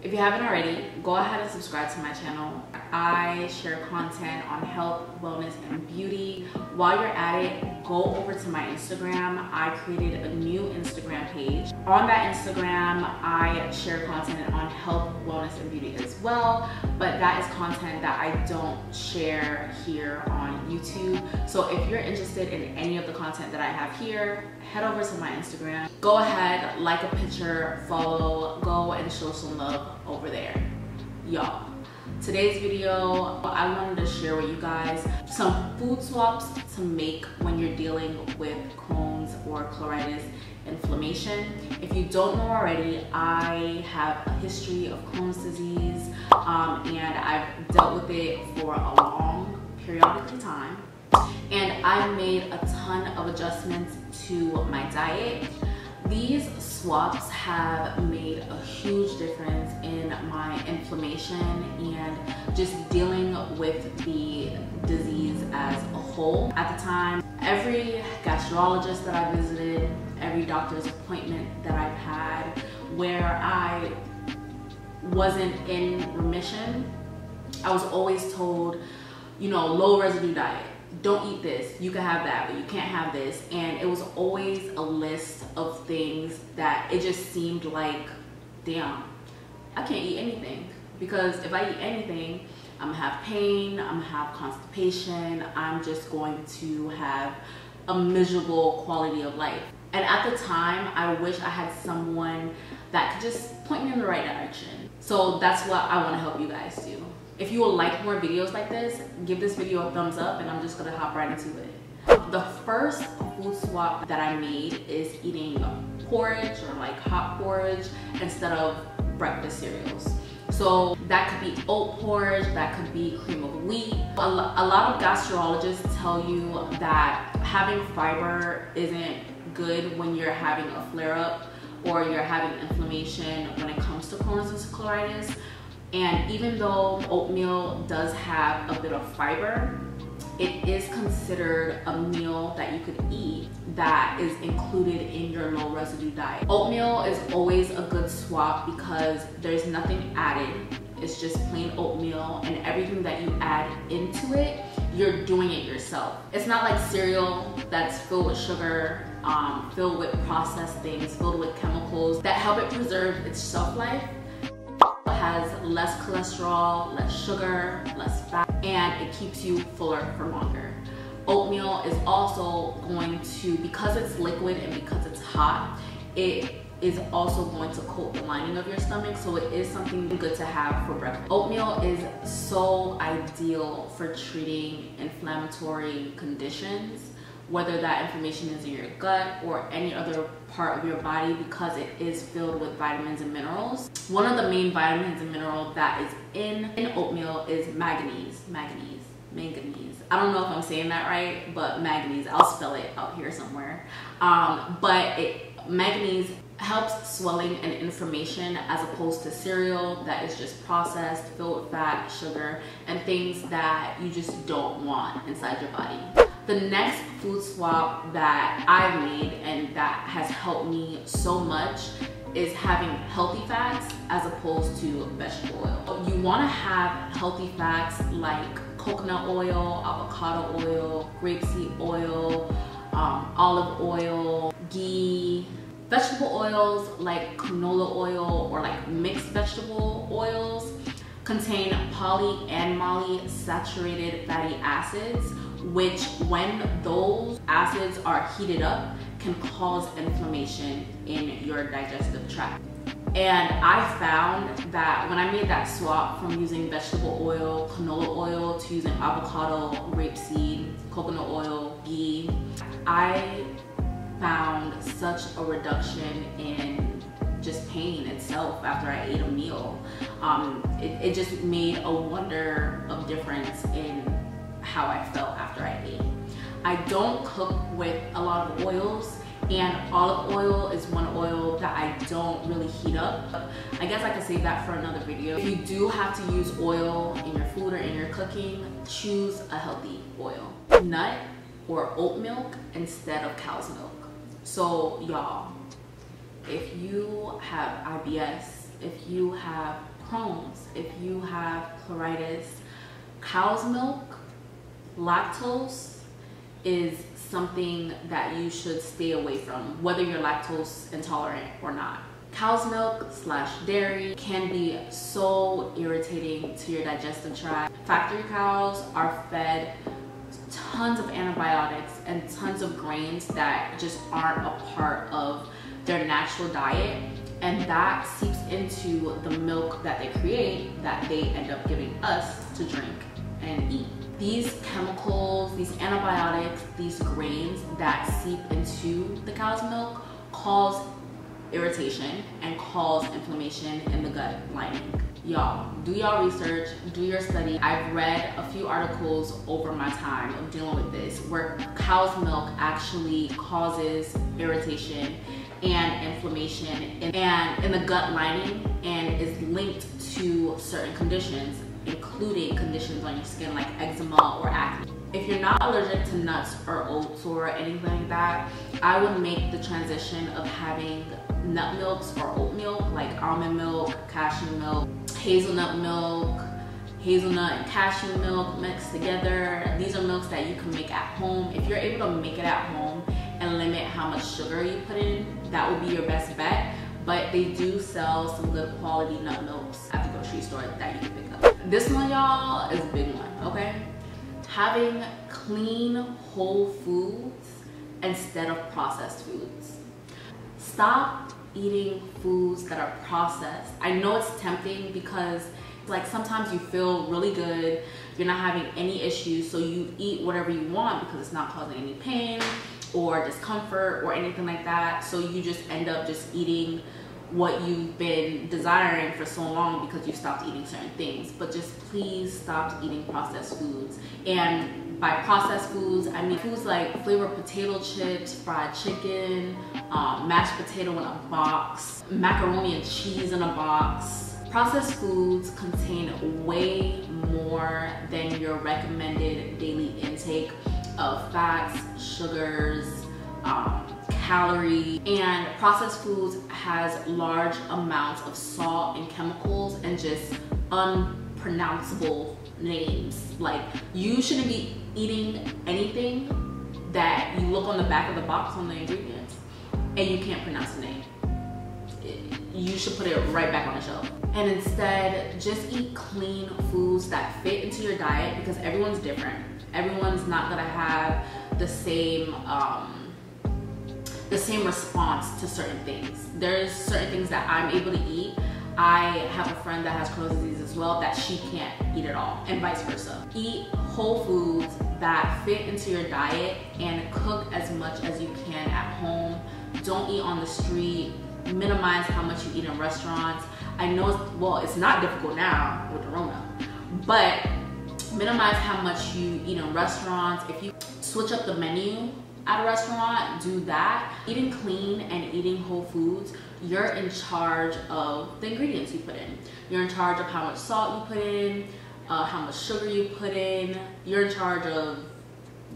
If you haven't already, go ahead and subscribe to my channel. I share content on health, wellness, and beauty. While you're at it, go over to my Instagram. I created a new Instagram page. On that Instagram, I share content on health, wellness, and beauty as well, but that is content that I don't share here on YouTube. So if you're interested in any of the content that I have here, head over to my Instagram. Go ahead, like a picture, follow, go and show some love over there. Y'all. Today's video, I wanted to share with you guys some food swaps to make when you're dealing with or colitis inflammation. If you don't know already, I have a history of Crohn's disease um, and I've dealt with it for a long periodic time. And I've made a ton of adjustments to my diet these swaps have made a huge difference in my inflammation and just dealing with the disease as a whole. At the time, every gastrologist that I visited, every doctor's appointment that I've had where I wasn't in remission, I was always told, you know, low residue diet don't eat this, you can have that, but you can't have this. And it was always a list of things that it just seemed like, damn, I can't eat anything. Because if I eat anything, I'm gonna have pain, I'm gonna have constipation, I'm just going to have a miserable quality of life. And at the time, I wish I had someone that could just point me in the right direction. So that's what I wanna help you guys do. If you would like more videos like this, give this video a thumbs up and I'm just gonna hop right into it. The first food swap that I made is eating porridge or like hot porridge instead of breakfast cereals. So that could be oat porridge, that could be cream of wheat. A, a lot of gastrologists tell you that having fiber isn't good when you're having a flare up or you're having inflammation when it comes to Crohn's and colitis. And even though oatmeal does have a bit of fiber, it is considered a meal that you could eat that is included in your low residue diet. Oatmeal is always a good swap because there's nothing added. It's just plain oatmeal and everything that you add into it, you're doing it yourself. It's not like cereal that's filled with sugar, um, filled with processed things, filled with chemicals that help it preserve its shelf life has less cholesterol, less sugar, less fat, and it keeps you fuller for longer. Oatmeal is also going to, because it's liquid and because it's hot, it is also going to coat the lining of your stomach so it is something good to have for breakfast. Oatmeal is so ideal for treating inflammatory conditions whether that information is in your gut or any other part of your body because it is filled with vitamins and minerals. One of the main vitamins and minerals that is in, in oatmeal is manganese, manganese, manganese. I don't know if I'm saying that right, but manganese, I'll spell it out here somewhere. Um, but it, manganese helps swelling and inflammation as opposed to cereal that is just processed, filled with fat, sugar, and things that you just don't want inside your body. The next food swap that I've made and that has helped me so much is having healthy fats as opposed to vegetable oil. You wanna have healthy fats like coconut oil, avocado oil, grapeseed oil, um, olive oil, ghee, vegetable oils like canola oil or like mixed vegetable oils contain poly and saturated fatty acids which when those acids are heated up can cause inflammation in your digestive tract. And I found that when I made that swap from using vegetable oil, canola oil to using avocado, rapeseed, coconut oil, ghee, I found such a reduction in just pain itself after I ate a meal. Um, it, it just made a wonder of difference in how I felt after I ate. I don't cook with a lot of oils and olive oil is one oil that I don't really heat up. I guess I could save that for another video. If you do have to use oil in your food or in your cooking, choose a healthy oil. Nut or oat milk instead of cow's milk. So y'all, if you have IBS if you have Crohn's, if you have pleuritis, cow's milk, lactose is something that you should stay away from, whether you're lactose intolerant or not. Cow's milk slash dairy can be so irritating to your digestive tract. Factory cows are fed tons of antibiotics and tons of grains that just aren't a part of their natural diet and that seeps into the milk that they create that they end up giving us to drink and eat. These chemicals, these antibiotics, these grains that seep into the cow's milk cause irritation and cause inflammation in the gut lining. Y'all, do y'all research, do your study. I've read a few articles over my time of dealing with this where cow's milk actually causes irritation and inflammation and in the gut lining and is linked to certain conditions including conditions on your skin like eczema or acne. If you're not allergic to nuts or oats or anything like that, I would make the transition of having nut milks or oat milk like almond milk, cashew milk, hazelnut milk, hazelnut and cashew milk mixed together. These are milks that you can make at home. If you're able to make it at home and limit how much sugar you put in, that would be your best bet. But they do sell some good quality nut milks grocery store that you can pick up. This one, y'all, is a big one, okay? Having clean, whole foods instead of processed foods. Stop eating foods that are processed. I know it's tempting because like sometimes you feel really good, you're not having any issues, so you eat whatever you want because it's not causing any pain or discomfort or anything like that. So you just end up just eating what you've been desiring for so long because you stopped eating certain things. But just please stop eating processed foods. And by processed foods, I mean foods like flavored potato chips, fried chicken, um, mashed potato in a box, macaroni and cheese in a box. Processed foods contain way more than your recommended daily intake of fats, sugars, um, calorie, and processed foods has large amounts of salt and chemicals and just unpronounceable names. Like you shouldn't be eating anything that you look on the back of the box on the ingredients and you can't pronounce the name. You should put it right back on the shelf. And instead, just eat clean foods that fit into your diet because everyone's different. Everyone's not gonna have the same um, the same response to certain things. There's certain things that I'm able to eat. I have a friend that has Crohn's disease as well that she can't eat at all, and vice versa. Eat whole foods that fit into your diet and cook as much as you can at home. Don't eat on the street. Minimize how much you eat in restaurants. I know, it's, well, it's not difficult now with the Rona, but minimize how much you eat in restaurants. If you switch up the menu at a restaurant, do that. Eating clean and eating whole foods, you're in charge of the ingredients you put in. You're in charge of how much salt you put in, uh, how much sugar you put in. You're in charge of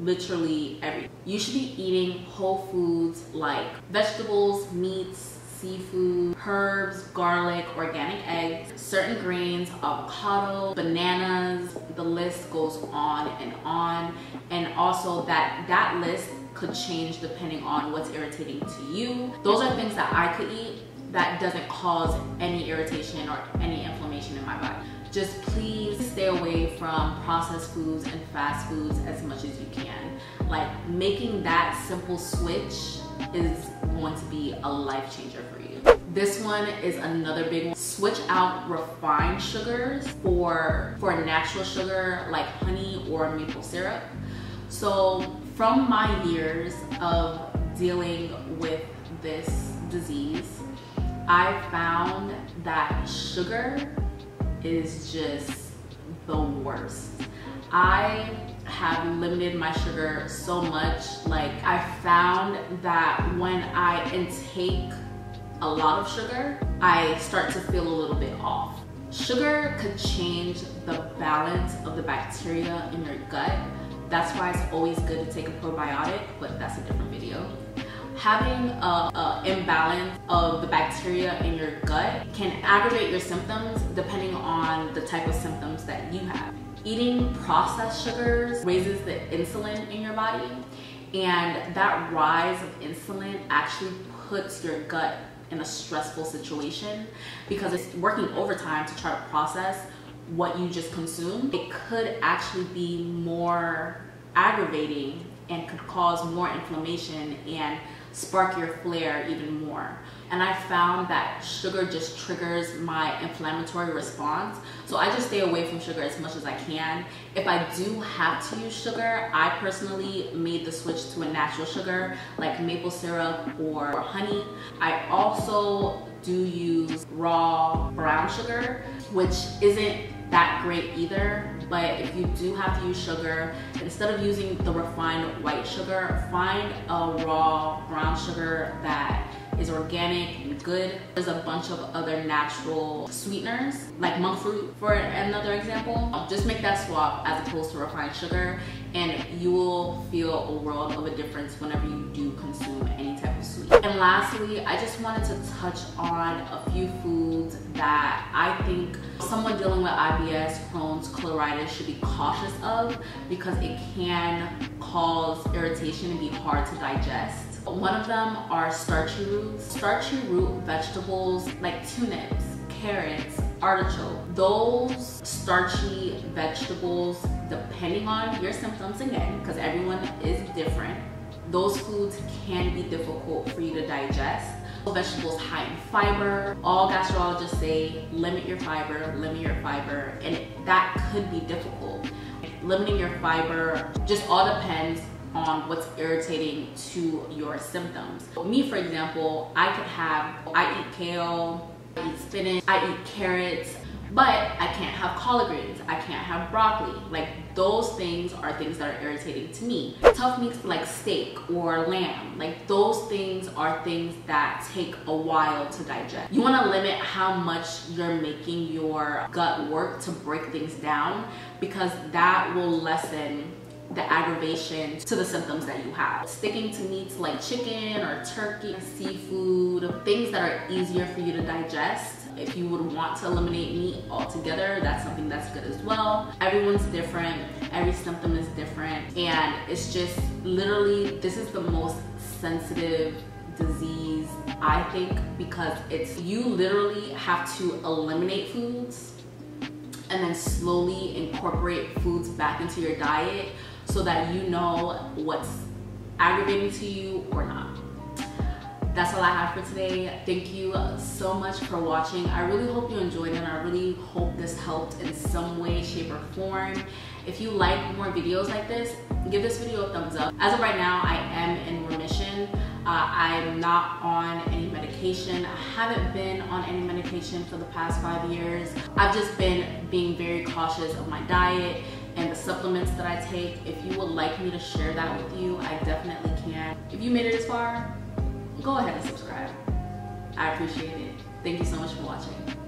literally everything. You should be eating whole foods like vegetables, meats, seafood, herbs, garlic, organic eggs, certain grains, avocado, bananas, the list goes on and on. And also that, that list could change depending on what's irritating to you. Those are things that I could eat that doesn't cause any irritation or any inflammation in my body. Just please stay away from processed foods and fast foods as much as you can. Like making that simple switch is going to be a life changer for you. This one is another big one. Switch out refined sugars for, for natural sugar like honey or maple syrup. So from my years of dealing with this disease, I found that sugar is just the worst. I have limited my sugar so much. Like I found that when I intake a lot of sugar, I start to feel a little bit off. Sugar could change the balance of the bacteria in your gut. That's why it's always good to take a probiotic, but that's a different video. having a, a, imbalance of the bacteria in your gut can aggravate your symptoms depending on the type of symptoms that you have. Eating processed sugars raises the insulin in your body and that rise of insulin actually puts your gut in a stressful situation because it's working overtime to try to process what you just consumed. It could actually be more aggravating and could cause more inflammation and spark your flare even more. And I found that sugar just triggers my inflammatory response. So I just stay away from sugar as much as I can. If I do have to use sugar, I personally made the switch to a natural sugar like maple syrup or honey. I also do use raw brown sugar, which isn't that great either. But if you do have to use sugar, instead of using the refined white sugar, find a raw brown sugar that is organic good. There's a bunch of other natural sweeteners, like monk fruit for another example. Just make that swap as opposed to refined sugar and you will feel a world of a difference whenever you do consume any type of sweet. And lastly, I just wanted to touch on a few foods that I think someone dealing with IBS, Crohn's, colitis should be cautious of because it can cause irritation and be hard to digest. One of them are starchy roots. Starchy root vegetables like turnips, carrots, artichoke. Those starchy vegetables, depending on your symptoms again, because everyone is different, those foods can be difficult for you to digest. Vegetables high in fiber. All gastrologists say limit your fiber, limit your fiber, and that could be difficult. Limiting your fiber just all depends on what's irritating to your symptoms. Me, for example, I could have, I eat kale, I eat spinach, I eat carrots, but I can't have collard greens, I can't have broccoli. Like those things are things that are irritating to me. Tough meats like steak or lamb, like those things are things that take a while to digest. You wanna limit how much you're making your gut work to break things down because that will lessen the aggravation to the symptoms that you have. Sticking to meats like chicken or turkey, seafood, things that are easier for you to digest. If you would want to eliminate meat altogether, that's something that's good as well. Everyone's different, every symptom is different, and it's just literally, this is the most sensitive disease, I think, because it's you literally have to eliminate foods and then slowly incorporate foods back into your diet so that you know what's aggravating to you or not. That's all I have for today. Thank you so much for watching. I really hope you enjoyed it and I really hope this helped in some way, shape, or form. If you like more videos like this, give this video a thumbs up. As of right now, I am in remission. Uh, I'm not on any medication. I haven't been on any medication for the past five years. I've just been being very cautious of my diet and the supplements that I take. If you would like me to share that with you, I definitely can. If you made it this far, go ahead and subscribe. I appreciate it. Thank you so much for watching.